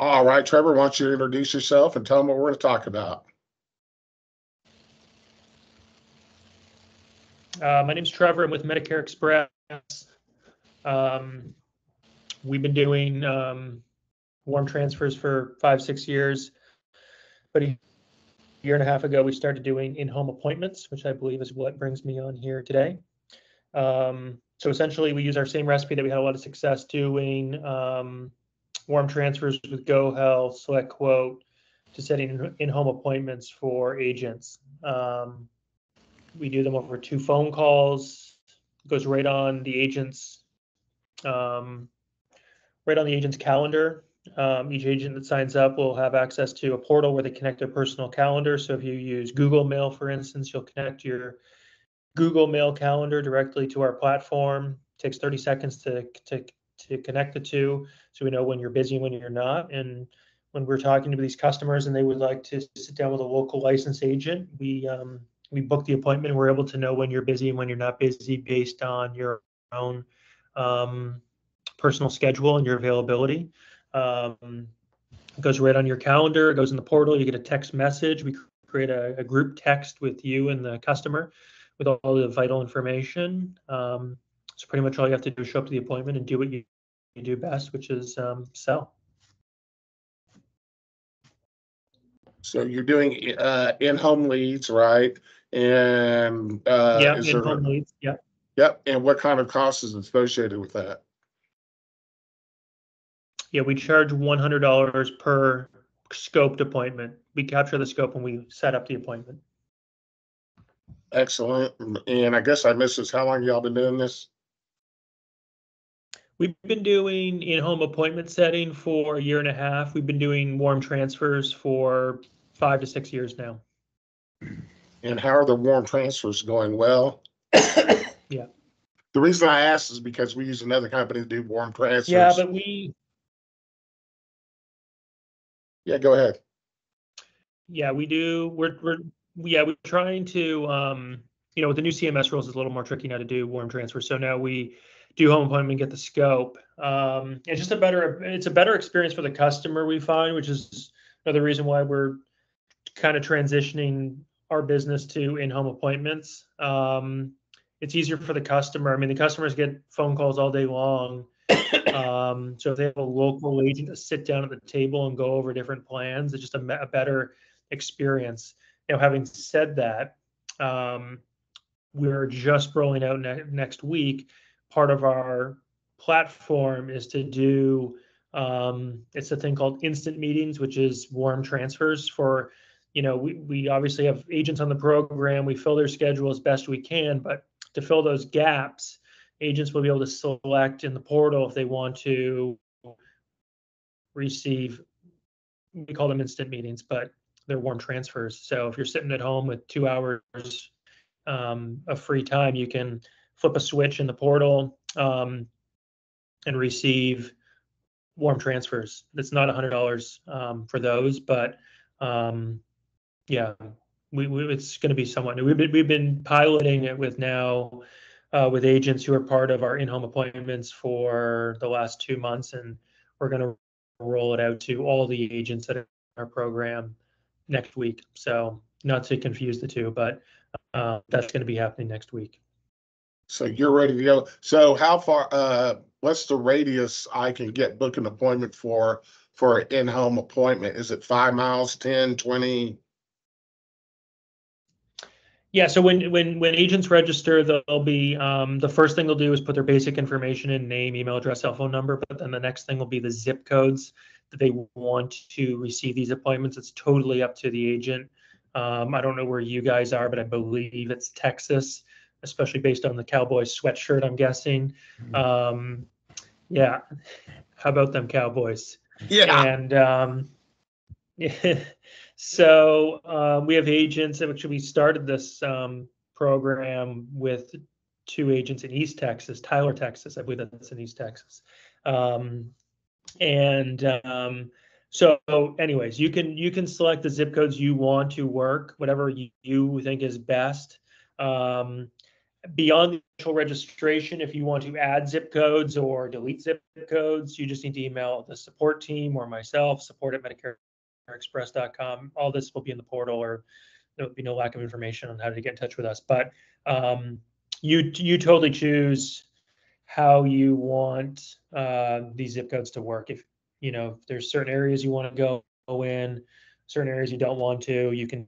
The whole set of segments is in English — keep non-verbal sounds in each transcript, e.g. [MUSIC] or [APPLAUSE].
All right, Trevor, why don't you introduce yourself and tell them what we're going to talk about? Uh, my name's Trevor. I'm with Medicare Express. Um, we've been doing um, warm transfers for five, six years. But a year and a half ago, we started doing in-home appointments, which I believe is what brings me on here today. Um, so essentially, we use our same recipe that we had a lot of success doing um, warm transfers with GoHealth, SelectQuote, to setting in-home appointments for agents. Um, we do them over two phone calls. It goes right on the agent's um, right on the agent's calendar. Um, each agent that signs up will have access to a portal where they connect their personal calendar. So if you use Google Mail, for instance, you'll connect your Google Mail calendar directly to our platform. It takes 30 seconds to, to, to connect the two so we know when you're busy and when you're not. And when we're talking to these customers and they would like to sit down with a local license agent, we um, we book the appointment. We're able to know when you're busy and when you're not busy based on your own um, personal schedule and your availability. Um, it goes right on your calendar. It goes in the portal. You get a text message. We create a, a group text with you and the customer with all the vital information. Um, so pretty much all you have to do is show up to the appointment and do what you, you do best, which is um, sell. So you're doing uh, in-home leads, right? And uh, yeah, is in there, leads. Yeah. yep. And what kind of cost is associated with that? Yeah, we charge one hundred dollars per scoped appointment. We capture the scope when we set up the appointment. Excellent. And I guess I missed this. How long y'all been doing this? We've been doing in-home appointment setting for a year and a half. We've been doing warm transfers for five to six years now. And how are the warm transfers going? Well, [COUGHS] Yeah. The reason I asked is because we use another company to do warm transfers. Yeah, but we, Yeah, go ahead. yeah, we do, we're, we're, yeah, we're trying to, um, you know, with the new CMS rules, it's a little more tricky now to do warm transfer. So now we do home appointment, get the scope. Um, it's just a better, it's a better experience for the customer, we find, which is another reason why we're kind of transitioning our business to in-home appointments. Um, it's easier for the customer. I mean, the customers get phone calls all day long. [COUGHS] Um, so if they have a local agent to sit down at the table and go over different plans, it's just a, a better experience. Know, having said that, um, we're just rolling out ne- next week. Part of our platform is to do um, it's a thing called instant meetings, which is warm transfers for, you know, we, we obviously have agents on the program. We fill their schedule as best we can, but to fill those gaps, agents will be able to select in the portal if they want to receive, we call them instant meetings, but they're warm transfers. So if you're sitting at home with two hours um, of free time, you can flip a switch in the portal um, and receive warm transfers. It's not a hundred dollars um, for those, but um, yeah, we, we it's going to be somewhat new. We've been we've been piloting it with now uh, with agents who are part of our in-home appointments for the last two months, and we're going to roll it out to all the agents that are in our program next week. So not to confuse the two, but uh, that's going to be happening next week. So you're ready to go. So how far, uh, what's the radius I can get book an appointment for, for an in-home appointment? Is it five miles, 10, 20? Yeah, so when when when agents register, they'll be um, the first thing they'll do is put their basic information in name, email address, cell phone number. But then the next thing will be the zip codes that they want to receive these appointments. It's totally up to the agent. Um, I don't know where you guys are, but I believe it's Texas, especially based on the Cowboys sweatshirt. I'm guessing. Um, yeah, how about them Cowboys? Yeah, And um, [LAUGHS] so uh, we have agents, actually, we started this um, program with two agents in East Texas, Tyler, Texas. I believe that's in East Texas. Um, and um, so anyways, you can you can select the zip codes you want to work, whatever you, you think is best. Um, beyond the initial registration, if you want to add zip codes or delete zip codes, you just need to email the support team or myself, support at medicareexpress.com. All this will be in the portal or there'll be no lack of information on how to get in touch with us. But um, you you totally choose how you want uh, these zip codes to work. If you know if there's certain areas you want to go in, certain areas you don't want to, you can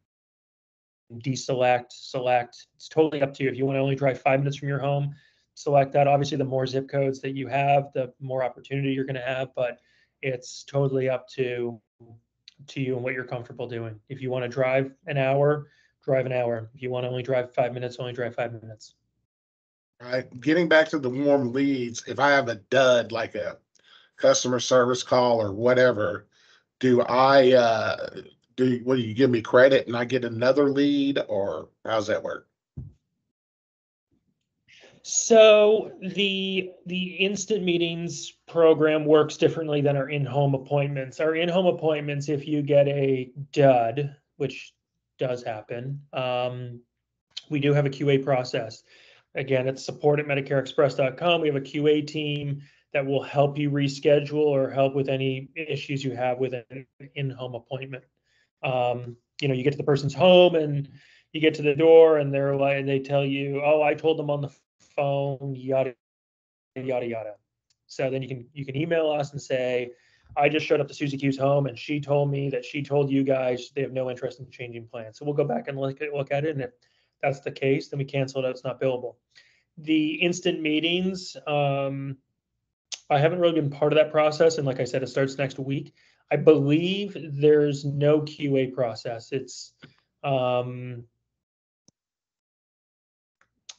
deselect, select. It's totally up to you. If you want to only drive five minutes from your home, select that. Obviously, the more zip codes that you have, the more opportunity you're going to have. But it's totally up to to you and what you're comfortable doing. If you want to drive an hour, drive an hour. If you want to only drive five minutes, only drive five minutes. All right, getting back to the warm leads, if I have a dud, like a customer service call or whatever, do I, uh, do, what, do you give me credit and I get another lead or how's that work? So the the instant meetings program works differently than our in-home appointments. Our in-home appointments, if you get a dud, which does happen, um, we do have a QA process. Again, it's support at MedicareExpress.com. We have a QA team that will help you reschedule or help with any issues you have with an in-home appointment. Um, you know, you get to the person's home and you get to the door and they're like, they tell you, oh, I told them on the phone, yada, yada, yada. So then you can, you can email us and say, I just showed up to Susie Q's home and she told me that she told you guys they have no interest in changing plans. So we'll go back and look at, look at it. And if that's the case, then we cancel it. It's not billable. The instant meetings, um, I haven't really been part of that process. And like I said, it starts next week. I believe there's no QA process. It's, um,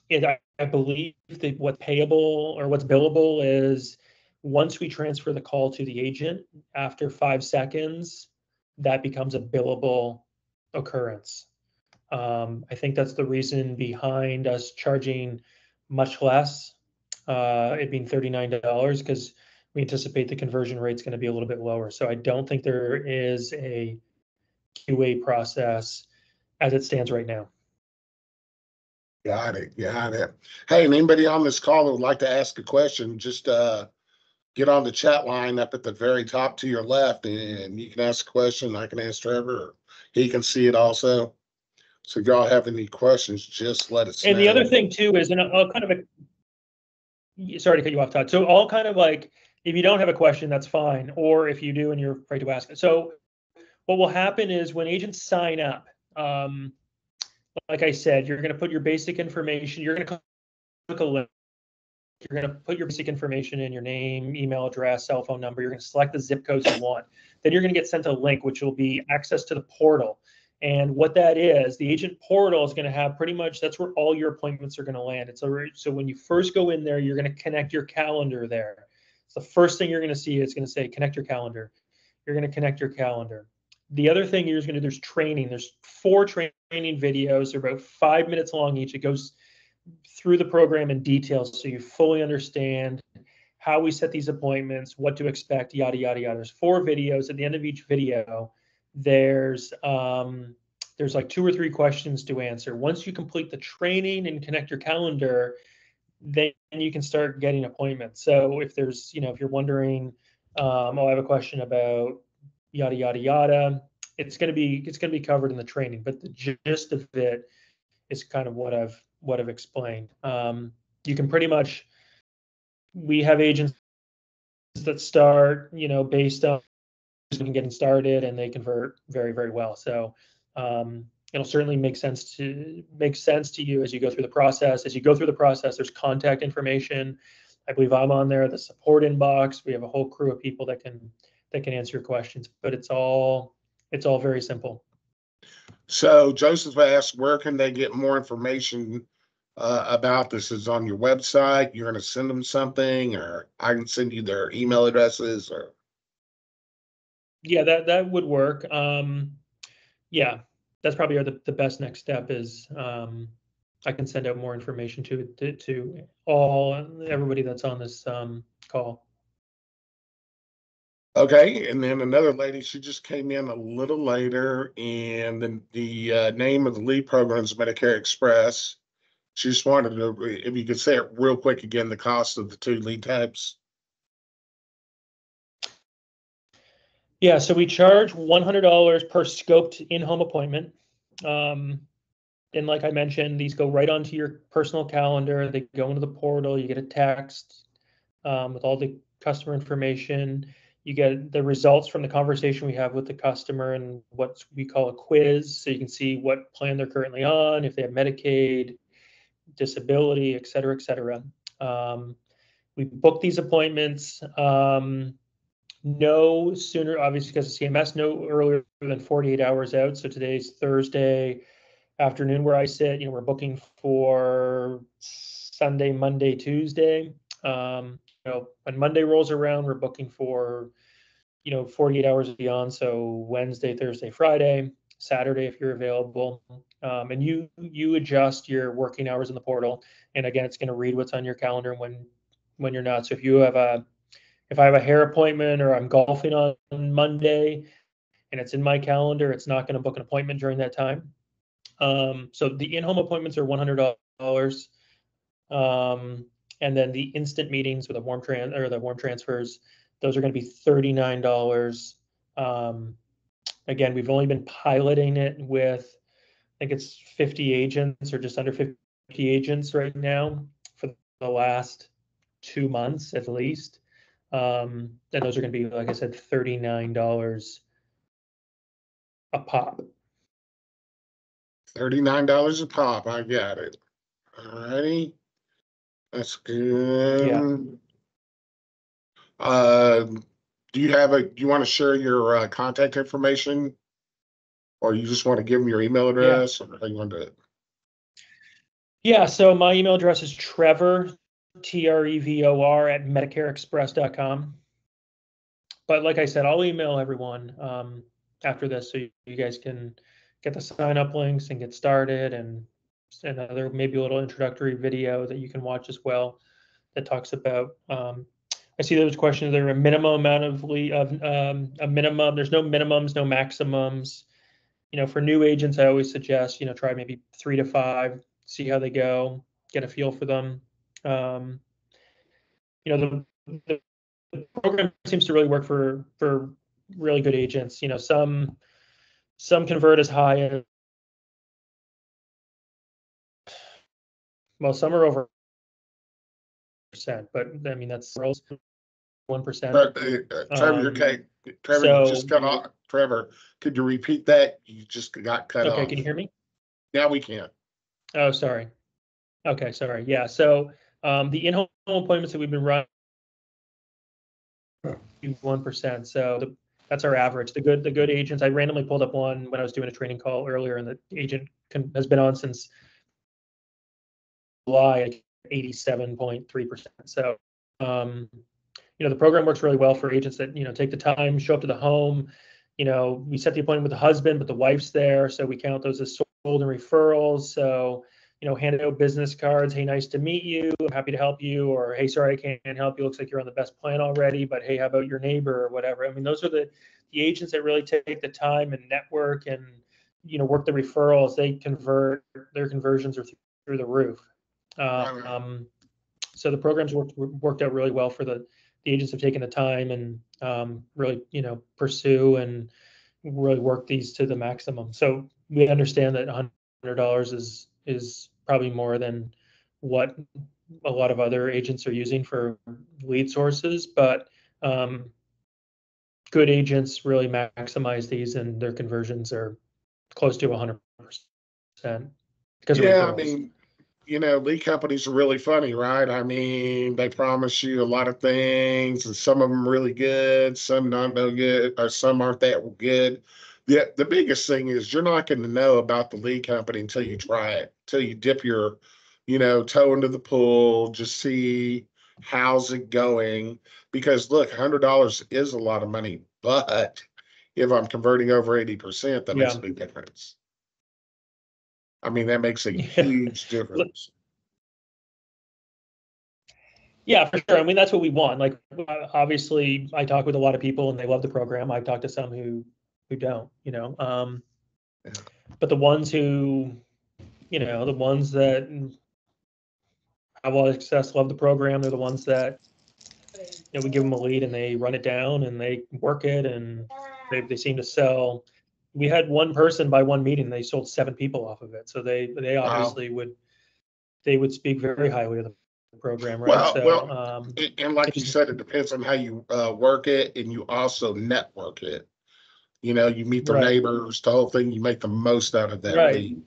it, I, I believe that what payable or what's billable is once we transfer the call to the agent after five seconds, that becomes a billable occurrence. Um, I think that's the reason behind us charging much less, uh, it being $39 because we anticipate the conversion rate's going to be a little bit lower. So I don't think there is a QA process as it stands right now. Got it, got it. Hey, and anybody on this call that would like to ask a question, just, uh, get on the chat line up at the very top to your left and you can ask a question. I can ask Trevor, or he can see it also. So if y'all have any questions, just let us know. And the other thing too is, and I'll kind of, a- sorry to cut you off, Todd. So all kind of like, if you don't have a question, that's fine. Or if you do and you're afraid to ask it. So what will happen is when agents sign up, um, like I said, you're gonna put your basic information, you're gonna click a link. You're gonna put your basic information in, your name, email address, cell phone number. You're gonna select the zip codes you want. Then you're gonna get sent a link, which will be access to the portal. And what that is, the agent portal is going to have pretty much that's where all your appointments are going to land. It's a, so when you first go in there, you're going to connect your calendar there. It's the first thing you're going to see. It's going to say connect your calendar. You're going to connect your calendar. The other thing you're going to do, there's training. There's four training videos. They're about five minutes long each. It goes through the program in detail so you fully understand how we set these appointments, what to expect, yada, yada, yada. There's four videos. At the end of each video, there's um, there's like two or three questions to answer. Once you complete the training and connect your calendar, then you can start getting appointments. So if there's, you know, if you're wondering, um, oh, I have a question about yada yada yada, it's gonna be it's gonna be covered in the training. But the gist of it is kind of what I've what I've explained. Um, you can pretty much we have agents that start, you know, based on getting started and they convert very very well so um, it'll certainly make sense to make sense to you as you go through the process as you go through the process there's contact information i believe i'm on there the support inbox we have a whole crew of people that can that can answer your questions but it's all it's all very simple So Joseph asked, where can they get more information uh, about this? Is on your website? You're gonna send them something or I can send you their email addresses or? yeah that that would work um yeah that's probably the, the best next step is um i can send out more information to to, to all everybody that's on this um call Okay, and then another lady, she just came in a little later and then the uh, name of the lead program is Medicare Express. She just wanted to, if you could say it real quick again, the cost of the two lead types. Yeah, so we charge one hundred dollars per scoped in-home appointment. Um, and like I mentioned, these go right onto your personal calendar. They go into the portal. You get a text um, with all the customer information. You get the results from the conversation we have with the customer and what we call a quiz, so you can see what plan they're currently on, if they have Medicaid, disability, et cetera, et cetera. Um, we book these appointments. Um, no sooner, obviously, because of CMS, no earlier than 48 hours out. So today's Thursday afternoon where I sit, you know, we're booking for Sunday, Monday, Tuesday. Um, you know, when Monday rolls around, we're booking for, you know, 48 hours beyond. So Wednesday, Thursday, Friday, Saturday, if you're available. Um, and you, you adjust your working hours in the portal. And again, it's going to read what's on your calendar and when, when you're not. So if you have a, if I have a hair appointment or I'm golfing on Monday and it's in my calendar, it's not going to book an appointment during that time. Um, so the in-home appointments are one hundred dollars. Um, and then the instant meetings with warm tran, or the warm transfers, those are gonna be thirty-nine dollars. Um, again, we've only been piloting it with, I think it's fifty agents or just under fifty agents right now for the last two months at least. Um, and those are gonna be, like I said, thirty-nine dollars a pop. Thirty-nine dollars a pop, I got it. Alrighty. That's good. Uh, do you have a, do you want to share your uh, contact information? Or you just want to give them your email address or how you want to? Yeah, so my email address is Trevor, T R E V O R at MedicareExpress.com. But like I said, I'll email everyone um, after this so you, guys can get the sign up links and get started and another maybe a little introductory video that you can watch as well that talks about um, I see those questions. There a minimum amount of of um, a minimum. There's no minimums, no maximums. You know, for new agents, I always suggest you know try maybe three to five, see how they go, get a feel for them. Um, you know, the, the, program seems to really work for for really good agents. You know, some some convert as high as well, some are over percent, but I mean that's one percent. Uh, uh, Trevor, you're Um, okay. Trevor, you just so- cut off. Trevor, could you repeat that? You just got cut off. Okay, can you hear me? Now we can. Oh, sorry. Okay, sorry. Yeah, so um, the in-home appointments that we've been running, one percent. So the, that's our average. The good, the good agents. I randomly pulled up one when I was doing a training call earlier, and the agent can, has been on since July, eighty-seven point three percent. So, um, you know, the program works really well for agents that you know take the time, show up to the home. You know, we set the appointment with the husband, but the wife's there, so we count those as sold and referrals. So, you know, hand out business cards. Hey, nice to meet you. I'm happy to help you. Or hey, sorry, I can't help you. Looks like you're on the best plan already, but hey, how about your neighbor or whatever? I mean, those are the the agents that really take the time and network and you know work the referrals. They convert. Their conversions are through the roof. Right. Um, so the programs worked worked out really well for the the agents have taken the time and um, really you know pursue and really work these to the maximum. So we understand that hundred dollars is is probably more than what a lot of other agents are using for lead sources, but um, good agents really maximize these and their conversions are close to hundred percent. Because of Yeah, I mean, you know, lead companies are really funny, right? I mean, they promise you a lot of things and some of them really good, some not no good, or some aren't that good. The, the biggest thing is you're not going to know about the lead company until you try it, until you dip your, you know, toe into the pool, just see how's it going. Because look, hundred dollars is a lot of money, but if I'm converting over eighty percent, that makes a big difference. I mean, that makes a Yeah. huge [LAUGHS] difference. Yeah, for sure. I mean, that's what we want. Like, obviously, I talk with a lot of people and they love the program. I've talked to some who who don't. You know, um, Yeah. but the ones who, you know, the ones that Travel success, love the program. They're the ones that, you know, we give them a lead and they run it down and they work it and they, they seem to sell. We had one person by one meeting, they sold seven people off of it. So they, they Wow. obviously would, they would speak very highly of the program, right? Well- So, well, um, And, and like you said, it depends on how you, uh, work it and you also network it. You know, you meet the Right. neighbors, the whole thing, you make the most out of that Right. lead.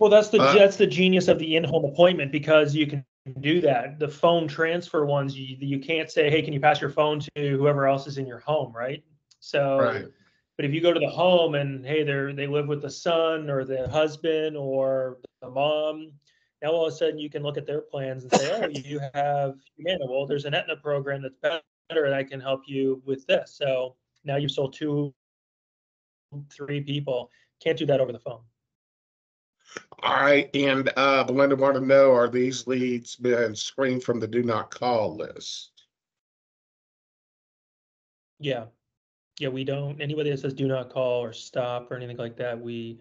Well, that's the, Uh, that's the genius of the in-home appointment because you can do that. The phone transfer ones, you, you can't say, hey, can you pass your phone to whoever else is in your home, right? So, Right. but if you go to the home and hey, they're, they live with the son or the husband or the mom, now all of a sudden you can look at their plans and say, oh, you have Humana. Well, there's an Aetna program that's better that can help you with this. So now you've sold two, three people. Can't do that over the phone. All right, and, uh, Belinda wanted to know, are these leads been screened from the do not call list? Yeah. Yeah, we don't, anybody that says do not call or stop or anything like that, we,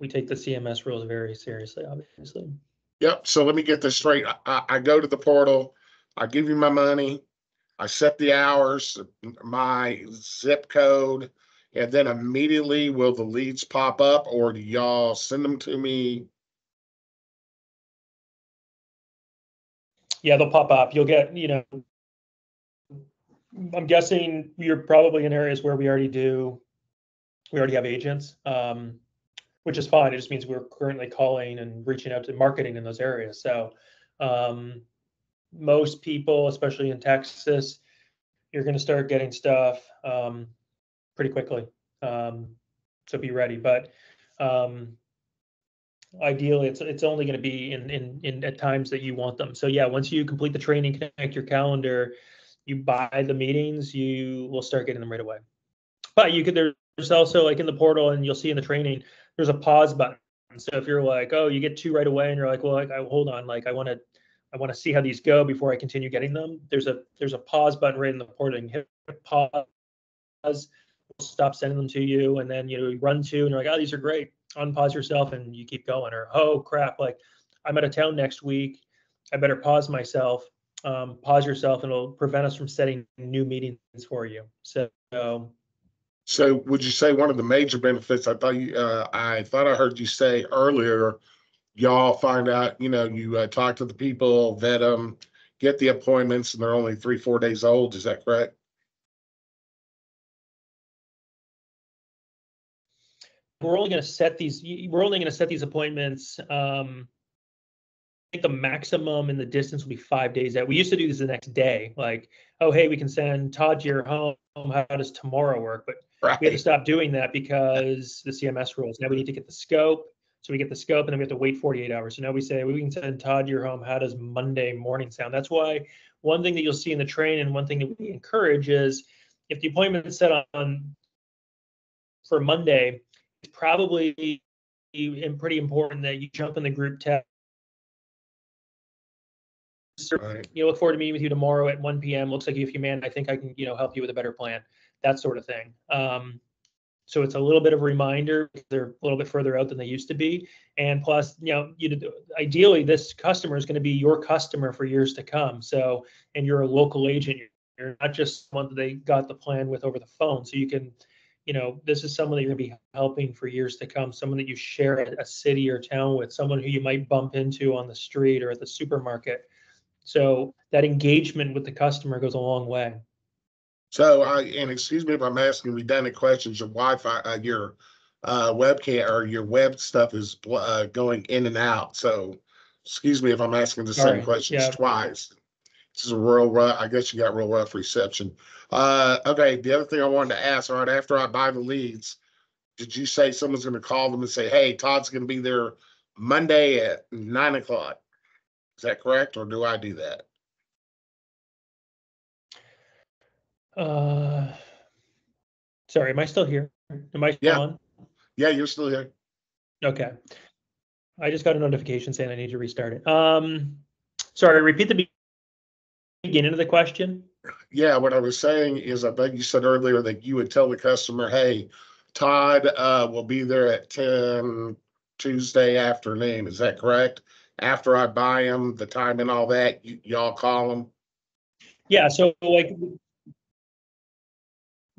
we take the CMS rules very seriously, obviously. Yep, so let me get this straight. I, I, I go to the portal, I give you my money, I set the hours, my zip code, and then immediately will the leads pop up or do y'all send them to me? Yeah, they'll pop up. You'll get, you know, I'm guessing you're probably in areas where we already do, we already have agents, um, which is fine. It just means we're currently calling and reaching out to marketing in those areas. So, um, most people, especially in Texas, you're going to start getting stuff, um, pretty quickly. Um, so be ready, but, um, ideally it's it's only going to be in in in at times that you want them. So yeah once you complete the training connect your calendar you buy the meetings you will start getting them right away. But you could there's also like in the portal and you'll see in the training there's a pause button. So if you're like oh you get two right away and you're like well like, I, hold on like i want to i want to see how these go before i continue getting them. There's a there's a pause button right in the can hit pause. We'll stop sending them to you and then you know you run to and you're like oh these are great. Unpause yourself and you keep going or oh crap like i'm out of town next week. I better pause myself. Um, pause yourself and it'll prevent us from setting new meetings for you. So So would you say one of the major benefits, I thought you, uh, I thought I heard you say earlier, y'all find out, you know, you, uh, talk to the people, vet them, get the appointments and they're only three, four days old. Is that correct? we're only going to set these we're only going to set these appointments um I think the maximum in the distance will be five days That We used to do this the next day, like, oh, hey, we can send Todd to your home. How does tomorrow work? But we had to stop doing that because the CMS rules. Now we need to get the scope. So we get the scope and then we have to wait 48 hours. So now we say we can send Todd to your home. How does Monday morning sound? That's why one thing that you'll see in the train and one thing that we encourage is if the appointment is set on for Monday, it's probably and pretty important that you jump in the group text. Right. You know, look forward to meeting with you tomorrow at 1 p.m. Looks like you have human. I think I can, you know, help you with a better plan. That sort of thing. Um, so it's a little bit of a reminder. They're a little bit further out than they used to be, and plus, you know, you ideally this customer is going to be your customer for years to come. So, and you're a local agent. You're not just someone that they got the plan with over the phone. So you can, you know, this is someone that you're going to be helping for years to come. Someone that you share a, a city or town with. Someone who you might bump into on the street or at the supermarket. So that engagement with the customer goes a long way. So I, and excuse me if I'm asking redundant questions, your Wi-Fi, uh, your, uh, webcam or your web stuff is, uh, going in and out. So excuse me if I'm asking the same Sorry, questions yeah. twice. This is a real rough, I guess you got real rough reception. Uh, okay, the other thing I wanted to ask, all right, after I buy the leads, did you say someone's gonna call them and say, hey, Todd's gonna be there Monday at nine o'clock? Is that correct, or do I do that? Uh, sorry, am I still here? Am I Yeah. still on? Yeah, you're still here. Okay. I just got a notification saying I need to restart it. Um, sorry, repeat the be- beginning of the question. Yeah, what I was saying is, I bet you said earlier that you would tell the customer, hey, Todd, uh, will be there at ten Tuesday afternoon. Is that correct? after I buy them, the time and all that, you, y'all call them? Yeah, so like.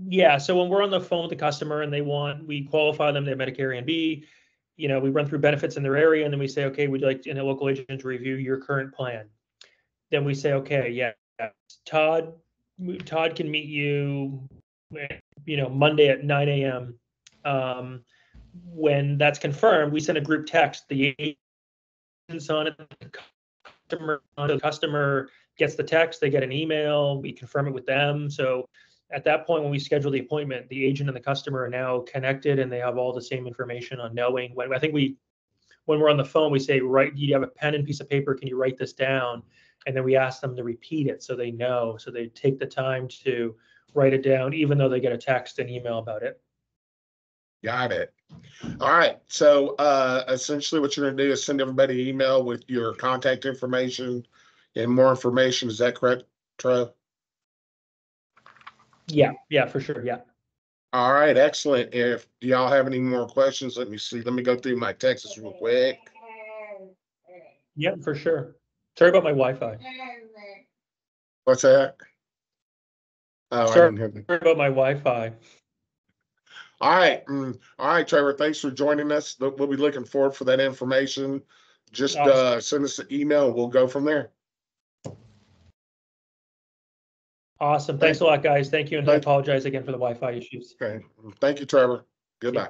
Yeah, so when we're on the phone with the customer and they want, we qualify them, they're Medicare and B. You know, we run through benefits in their area and then we say, okay, we'd like, in a local agent to review your current plan. Then we say, okay, yeah, Todd, Todd can meet you, you know, Monday at nine AM. Um, when that's confirmed, we send a group text, the agent's on it, the customer, the customer gets the text, they get an email, we confirm it with them. So at that point, when we schedule the appointment, the agent and the customer are now connected and they have all the same information on knowing when, I think we, when we're on the phone, we say, right, do you have a pen and piece of paper? Can you write this down? And then we ask them to repeat it so they know, so they take the time to write it down, even though they get a text and email about it. Got it. All right, so uh essentially what you're gonna do is send everybody an email with your contact information and more information. Is that correct, Trev? Yeah, yeah, for sure, yeah. All right, excellent. If do y'all have any more questions, let me see. Let me go through my texts real quick. Yeah, for sure. Sorry about my Wi-Fi. What's that? Oh, I didn't hear that. Sorry about my Wi-Fi. All right, mm, all right, Trevor, thanks for joining us. We'll be looking forward for that information. Just Awesome. uh send us an email, we'll go from there. Awesome. Thanks a lot, guys. Thank you. And I Thank- apologize again for the Wi-Fi issues. Okay, thank you, Trevor. Goodbye.